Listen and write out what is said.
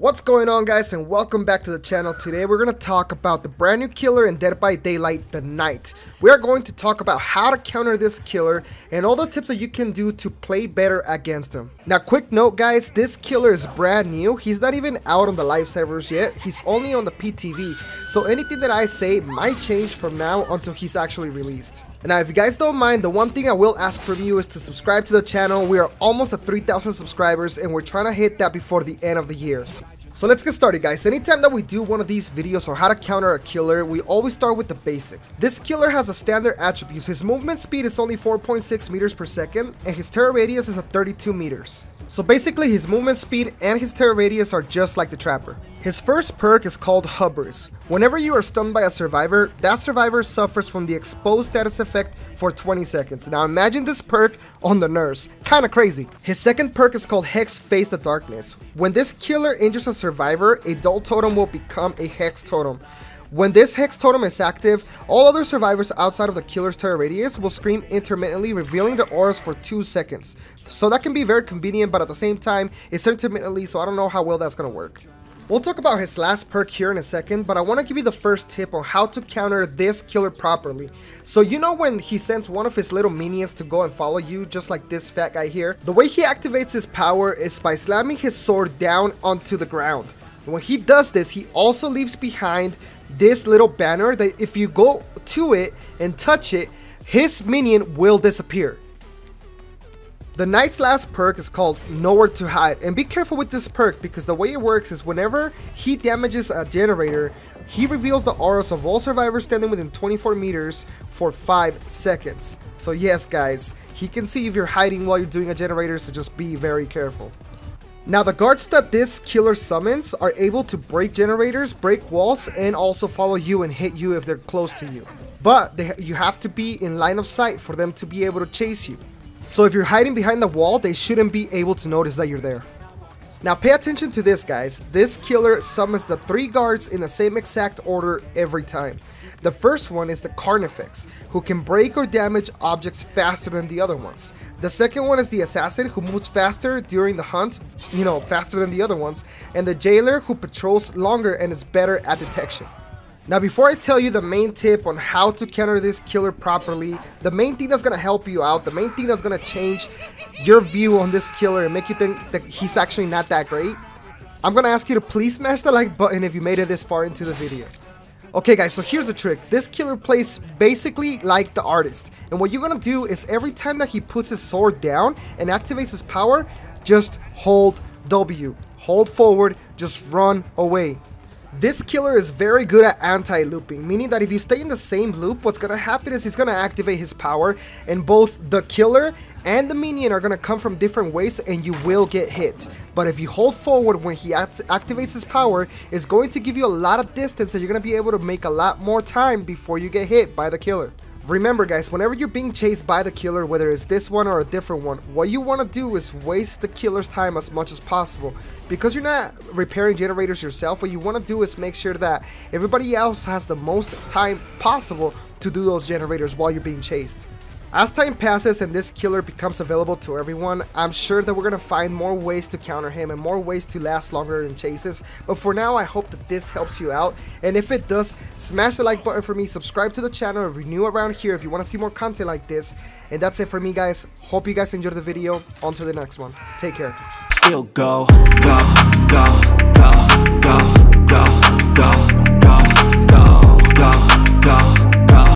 What's going on guys and welcome back to the channel. Today we're going to talk about the brand new killer in Dead by Daylight, the Knight. We are going to talk about how to counter this killer and all the tips that you can do to play better against him. Now quick note guys, this killer is brand new. He's not even out on the live servers yet. He's only on the PTB. So anything that I say might change from now until he's actually released. Now, if you guys don't mind, the one thing I will ask from you is to subscribe to the channel. We are almost at 3,000 subscribers and we're trying to hit that before the end of the year. So let's get started guys. Anytime that we do one of these videos on how to counter a killer, we always start with the basics. This killer has a standard attributes. His movement speed is only 4.6 meters per second and his terror radius is at 32 meters. So basically his movement speed and his terror radius are just like the Trapper. His first perk is called Hubris. Whenever you are stunned by a survivor, that survivor suffers from the exposed status effect for 20 seconds. Now imagine this perk on the nurse. Kinda crazy. His second perk is called Hex Face the Darkness. When this killer injures a survivor, a dull totem will become a Hex totem. When this Hex Totem is active, all other survivors outside of the killer's terror radius will scream intermittently, revealing their auras for 2 seconds. So that can be very convenient, but at the same time, it's intermittently, so I don't know how well that's gonna work. We'll talk about his last perk here in a second, but I want to give you the first tip on how to counter this killer properly. So you know when he sends one of his little minions to go and follow you, just like this fat guy here? The way he activates his power is by slamming his sword down onto the ground. When he does this, he also leaves behind this little banner that if you go to it and touch it, his minion will disappear. The Knight's last perk is called Nowhere to Hide, and be careful with this perk because the way it works is whenever he damages a generator, he reveals the auras of all survivors standing within 24 meters for 5 seconds. So yes guys, he can see if you're hiding while you're doing a generator, so just be very careful. Now the guards that this killer summons are able to break generators, break walls, and also follow you and hit you if they're close to you. But they, you have to be in line of sight for them to be able to chase you. So if you're hiding behind the wall, they shouldn't be able to notice that you're there. Now pay attention to this guys, this killer summons the three guards in the same exact order every time. The first one is the Carnifex, who can break or damage objects faster than the other ones. The second one is the Assassin, who moves faster during the hunt, you know, faster than the other ones. And the Jailer, who patrols longer and is better at detection. Now before I tell you the main tip on how to counter this killer properly, the main thing that's to help you out, the main thing that's to change your view on this killer and make you think that he's actually not that great, I'm to ask you to please smash the like button if you made it this far into the video. Okay guys, so here's the trick. This killer plays basically like the artist. And what you're gonna do is every time that he puts his sword down and activates his power, just hold W. Hold forward, just run away. This killer is very good at anti-looping, meaning that if you stay in the same loop, what's gonna happen is he's gonna activate his power, and both the killer and the minion are gonna come from different ways and you will get hit. But if you hold forward when he act activates his power, it's going to give you a lot of distance and you're gonna be able to make a lot more time before you get hit by the killer. Remember guys, whenever you're being chased by the killer, whether it's this one or a different one, what you want to do is waste the killer's time as much as possible. Because you're not repairing generators yourself, what you want to do is make sure that everybody else has the most time possible to do those generators while you're being chased. As time passes and this killer becomes available to everyone, I'm sure that we're to find more ways to counter him and more ways to last longer in chases. But for now, I hope that this helps you out. And if it does, smash the like button for me, subscribe to the channel if you're new around here if you want to see more content like this. And that's it for me, guys. Hope you guys enjoyed the video. On to the next one. Take care. Still go, go, go, go, go